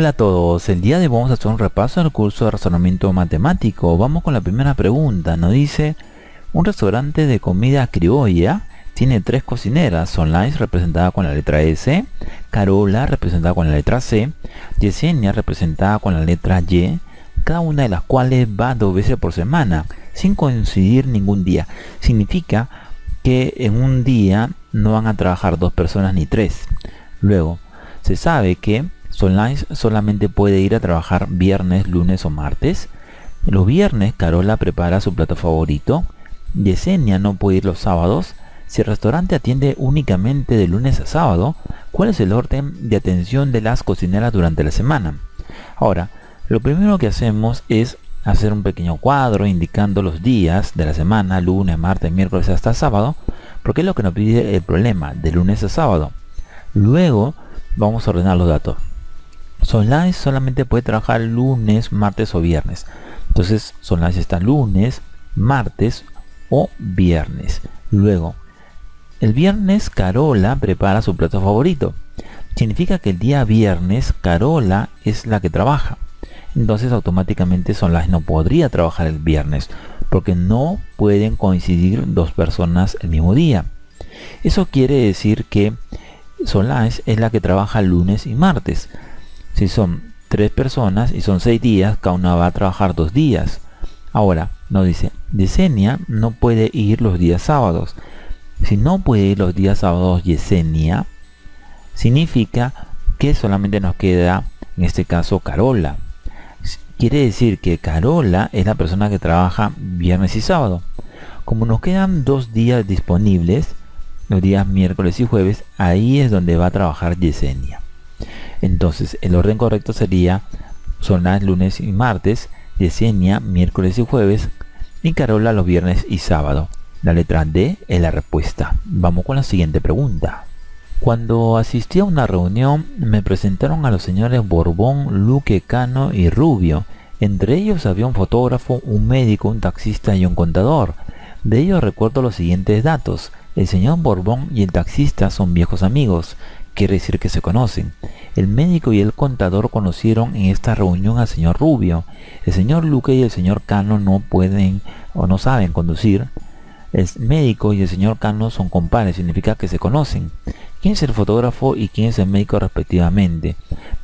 Hola a todos, el día de hoy vamos a hacer un repaso del curso de razonamiento matemático. Vamos con la primera pregunta, nos dice, un restaurante de comida criolla tiene tres cocineras, Solais representada con la letra S, Carola representada con la letra C, Yesenia representada con la letra Y, cada una de las cuales va dos veces por semana, sin coincidir ningún día. Significa que en un día no van a trabajar dos personas ni tres. Luego, se sabe que Solais solamente puede ir a trabajar viernes, lunes o martes. Los viernes Carola prepara su plato favorito. Yesenia no puede ir los sábados. Si el restaurante atiende únicamente de lunes a sábado, ¿cuál es el orden de atención de las cocineras durante la semana? Ahora, lo primero que hacemos es hacer un pequeño cuadro indicando los días de la semana, lunes, martes, miércoles hasta sábado, porque es lo que nos pide el problema, de lunes a sábado. Luego vamos a ordenar los datos. Solais solamente puede trabajar lunes, martes o viernes. Entonces Solais está lunes, martes o viernes. Luego, el viernes Carola prepara su plato favorito. Significa que el día viernes Carola es la que trabaja. Entonces automáticamente Solais no podría trabajar el viernes porque no pueden coincidir dos personas el mismo día. Eso quiere decir que Solais es la que trabaja lunes y martes. Si son tres personas y son seis días, cada una va a trabajar dos días. Ahora, nos dice, Yesenia no puede ir los días sábados. Si no puede ir los días sábados Yesenia, significa que solamente nos queda, en este caso, Carola. Quiere decir que Carola es la persona que trabaja viernes y sábado. Como nos quedan dos días disponibles, los días miércoles y jueves, ahí es donde va a trabajar Yesenia. Entonces, el orden correcto sería Solás lunes y martes, Yesenia miércoles y jueves y Carola los viernes y sábado. La letra D es la respuesta. Vamos con la siguiente pregunta. Cuando asistí a una reunión me presentaron a los señores Borbón, Luque, Cano y Rubio. Entre ellos había un fotógrafo, un médico, un taxista y un contador. De ellos recuerdo los siguientes datos. El señor Borbón y el taxista son viejos amigos quiere decir que se conocen. El médico y el contador conocieron en esta reunión al señor Rubio. El señor Luque y el señor Cano no pueden o no saben conducir. El médico y el señor Cano son compadres, significa que se conocen. ¿Quién es el fotógrafo y quién es el médico respectivamente?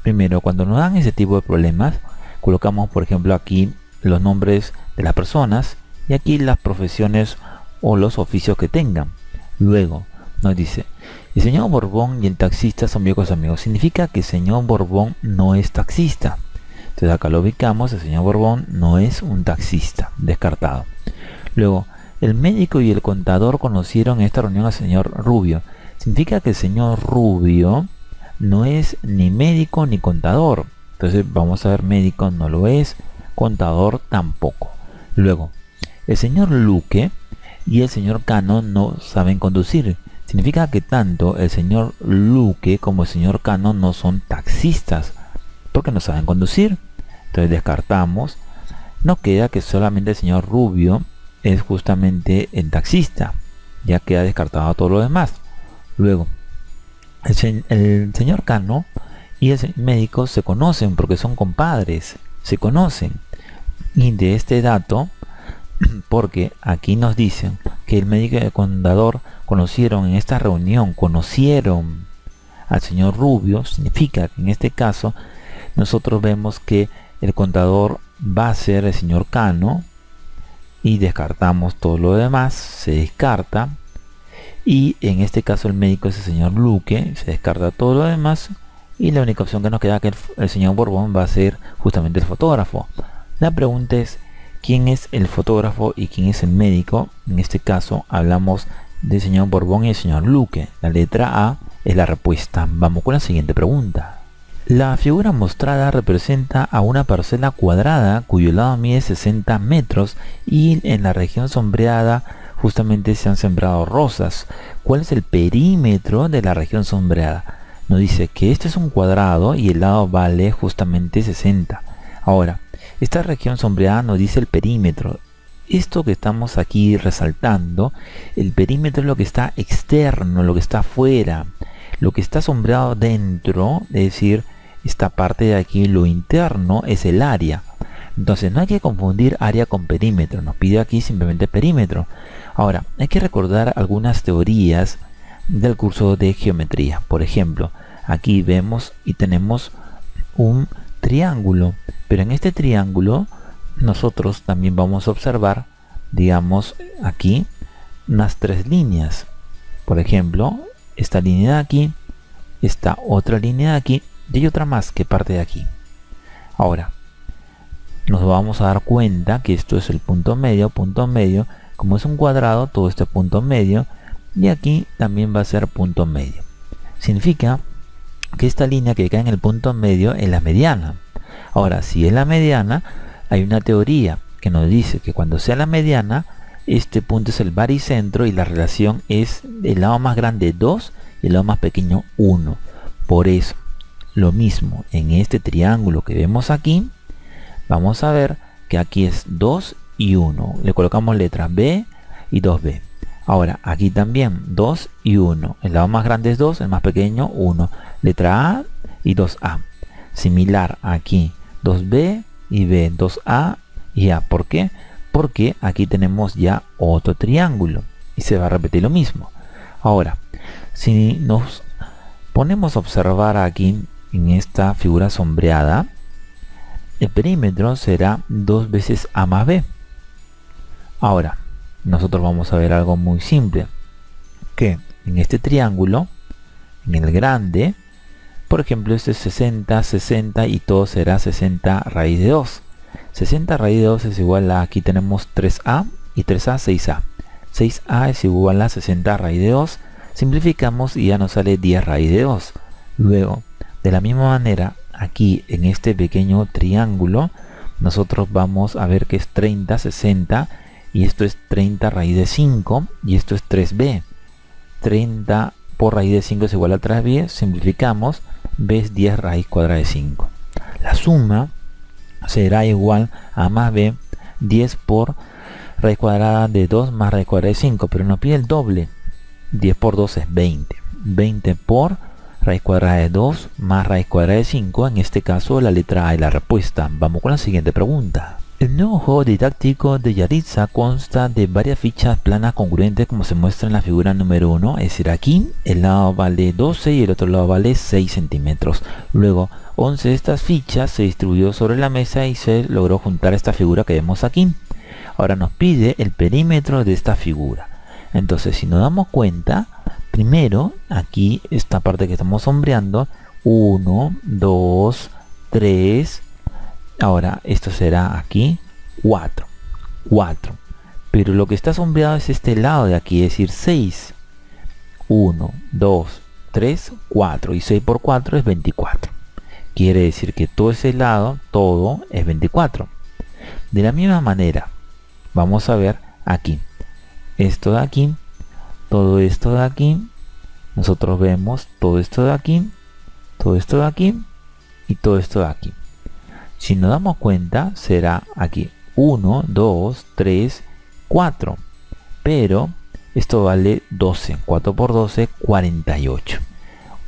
Primero, cuando nos dan ese tipo de problemas, colocamos por ejemplo aquí los nombres de las personas y aquí las profesiones o los oficios que tengan. Luego, nos dice, el señor Borbón y el taxista son viejos amigos. Significa que el señor Borbón no es taxista. Entonces acá lo ubicamos, el señor Borbón no es un taxista, descartado. Luego, el médico y el contador conocieron en esta reunión al señor Rubio. Significa que el señor Rubio no es ni médico ni contador. Entonces vamos a ver, médico no lo es, contador tampoco. Luego, el señor Luque y el señor Cano no saben conducir. Significa que tanto el señor Luque como el señor Cano no son taxistas, porque no saben conducir. Entonces descartamos. No queda que solamente el señor Rubio es justamente el taxista. Ya queda descartado todo lo demás. Luego, el, el señor Cano y el médico se conocen porque son compadres. Se conocen. Y de este dato, porque aquí nos dicen que el médico y el contador conocieron en esta reunión, conocieron al señor Rubio, significa que en este caso nosotros vemos que el contador va a ser el señor Cano y descartamos todo lo demás, se descarta y en este caso el médico es el señor Luque, se descarta todo lo demás y la única opción que nos queda que el, señor Borbón va a ser justamente el fotógrafo. La pregunta es quién es el fotógrafo y quién es el médico. En este caso hablamos del señor Borbón y el señor Luque. La letra A es la respuesta. Vamos con la siguiente pregunta. La figura mostrada representa a una parcela cuadrada cuyo lado mide 60 metros y en la región sombreada justamente se han sembrado rosas. ¿Cuál es el perímetro de la región sombreada? Nos dice que este es un cuadrado y el lado vale justamente 60. Ahora, esta región sombreada nos dice el perímetro. Esto que estamos aquí resaltando, el perímetro es lo que está externo, lo que está afuera, lo que está sombreado dentro, es decir, esta parte de aquí, lo interno, es el área. Entonces no hay que confundir área con perímetro, nos pide aquí simplemente perímetro. Ahora, hay que recordar algunas teorías del curso de geometría. Por ejemplo, aquí vemos y tenemos un triángulo, pero en este triángulo nosotros también vamos a observar, digamos, aquí unas tres líneas. Por ejemplo, esta línea de aquí, esta otra línea de aquí y hay otra más que parte de aquí. Ahora, nos vamos a dar cuenta que esto es el punto medio, punto medio, como es un cuadrado, todo este punto medio, y aquí también va a ser punto medio. Significa que esta línea que cae en el punto medio es la mediana. Ahora, si es la mediana, hay una teoría que nos dice que cuando sea la mediana, este punto es el baricentro y la relación es el lado más grande 2 y el lado más pequeño 1. Por eso, lo mismo en este triángulo que vemos aquí, vamos a ver que aquí es 2 y 1. Le colocamos letras B y 2B. Ahora, aquí también 2 y 1. El lado más grande es 2, el más pequeño 1. Letra A y 2A. Similar aquí 2B y B, 2A y A. ¿Por qué? Porque aquí tenemos ya otro triángulo y se va a repetir lo mismo. Ahora, si nos ponemos a observar aquí en esta figura sombreada, el perímetro será 2 veces A más B. Ahora, nosotros vamos a ver algo muy simple, que en este triángulo, en el grande, por ejemplo, este es 60, 60 y todo será 60 raíz de 2. 60 raíz de 2 es igual a, aquí tenemos 3a y 3a, 6a. 6a es igual a 60 raíz de 2. Simplificamos y ya nos sale 10 raíz de 2. Luego, de la misma manera, aquí en este pequeño triángulo, nosotros vamos a ver que es 30, 60 y esto es 30 raíz de 5 y esto es 3b. 30 por raíz de 5 es igual a 3b, simplificamos, es 10 raíz cuadrada de 5. La suma será igual a más b, 10 por raíz cuadrada de 2 más raíz cuadrada de 5, pero nos pide el doble. 10 por 2 es 20. 20 por raíz cuadrada de 2 más raíz cuadrada de 5, en este caso la letra A es la respuesta. Vamos con la siguiente pregunta. El nuevo juego didáctico de Yaritza consta de varias fichas planas congruentes como se muestra en la figura número 1, es decir, aquí el lado vale 12 y el otro lado vale 6 centímetros. Luego, 11 de estas fichas se distribuyó sobre la mesa y se logró juntar esta figura que vemos aquí. Ahora nos pide el perímetro de esta figura. Entonces, si nos damos cuenta, Primero, aquí esta parte que estamos sombreando, 1, 2, 3, ahora esto será aquí 4, 4. Pero lo que está sombreado es este lado de aquí, es decir, 6. 1, 2, 3, 4 y 6 por 4 es 24. Quiere decir que todo ese lado, todo es 24. De la misma manera, vamos a ver aquí. Esto de aquí todo esto de aquí, nosotros vemos todo esto de aquí, todo esto de aquí y todo esto de aquí. Si nos damos cuenta, será aquí 1, 2, 3, 4. Pero esto vale 12. 4 por 12, 48.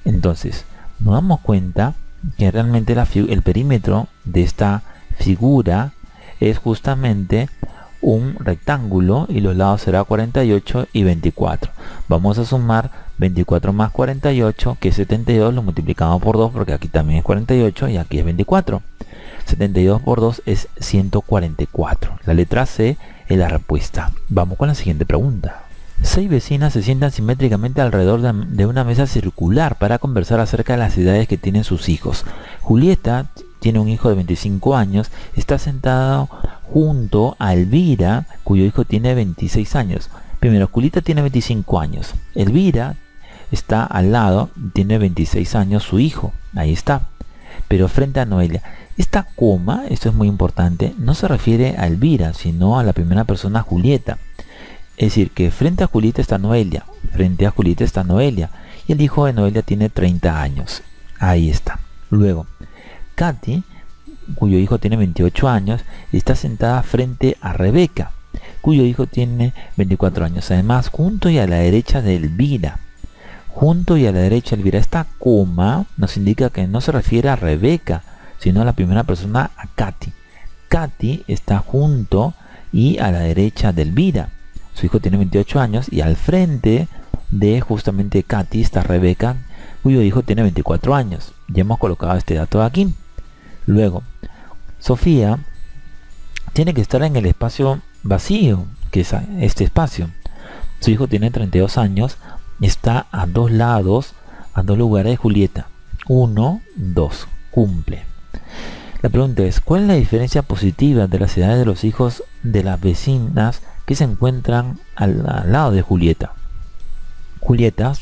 Entonces, nos damos cuenta que realmente el perímetro de esta figura es justamente un rectángulo y los lados será 48 y 24. Vamos a sumar 24 más 48 que es 72, lo multiplicamos por 2 porque aquí también es 48 y aquí es 24. 72 por 2 es 144. La letra C es la respuesta. Vamos con la siguiente pregunta. Seis vecinas se sientan simétricamente alrededor de una mesa circular para conversar acerca de las edades que tienen sus hijos. Julieta tiene un hijo de 25 años, está sentado junto a Elvira, cuyo hijo tiene 26 años. Primero, Julita tiene 25 años. Elvira está al lado, tiene 26 años su hijo. Ahí está. Pero frente a Noelia. Esta coma, esto es muy importante, no se refiere a Elvira, sino a la primera persona Julieta. Es decir, que frente a Julieta está Noelia, frente a Julieta está Noelia, y el hijo de Noelia tiene 30 años. Ahí está. Luego, Katy cuyo hijo tiene 28 años, está sentada frente a Rebeca, cuyo hijo tiene 24 años. Además, junto y a la derecha de Elvira. Junto y a la derecha Elvira. Esta coma nos indica que no se refiere a Rebeca, sino a la primera persona, a Katy. Katy está junto y a la derecha de Elvira. Su hijo tiene 28 años y al frente de justamente Katy está Rebeca, cuyo hijo tiene 24 años. Ya hemos colocado este dato aquí. Luego, Sofía tiene que estar en el espacio vacío, que es este espacio. Su hijo tiene 32 años, está a dos lados, a dos lugares de Julieta. Uno, dos, cumple. La pregunta es, ¿cuál es la diferencia positiva de las edades de los hijos de las vecinas que se encuentran al, lado de Julieta? Julieta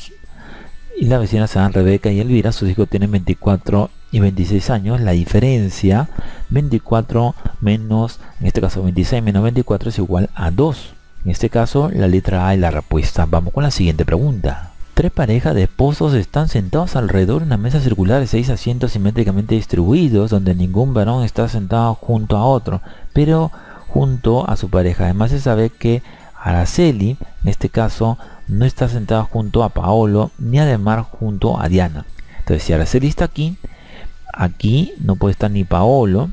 y la vecina se llaman Rebeca y Elvira, sus hijos tienen 24 y 26 años. La diferencia, 24 menos, en este caso 26 menos 24 es igual a 2. En este caso, la letra A es la respuesta. Vamos con la siguiente pregunta. Tres parejas de esposos están sentados alrededor de una mesa circular de seis asientos simétricamente distribuidos, donde ningún varón está sentado junto a otro, pero junto a su pareja. Además se sabe que Araceli, en este caso, no está sentada junto a Paolo, ni además junto a Diana. Entonces, si Araceli está aquí, aquí no puede estar ni Paolo,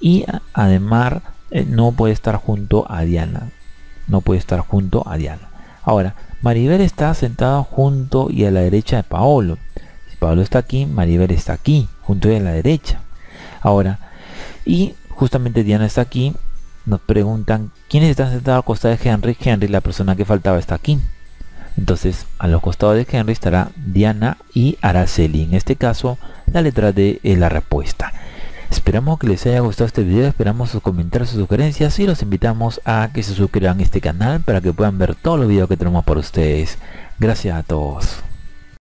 y además eh, no puede estar junto a Diana. No puede estar junto a Diana. Ahora, Maribel está sentada junto y a la derecha de Paolo. Si Paolo está aquí, Maribel está aquí, junto y a la derecha. Ahora, y justamente Diana está aquí. Nos preguntan quiénes están sentados al costado de Henry. Henry, la persona que faltaba, está aquí. Entonces, a los costados de Henry estará Diana y Araceli. En este caso, la letra D es la respuesta. Esperamos que les haya gustado este video, esperamos sus comentarios, sus sugerencias y los invitamos a que se suscriban a este canal para que puedan ver todos los videos que tenemos para ustedes. Gracias a todos.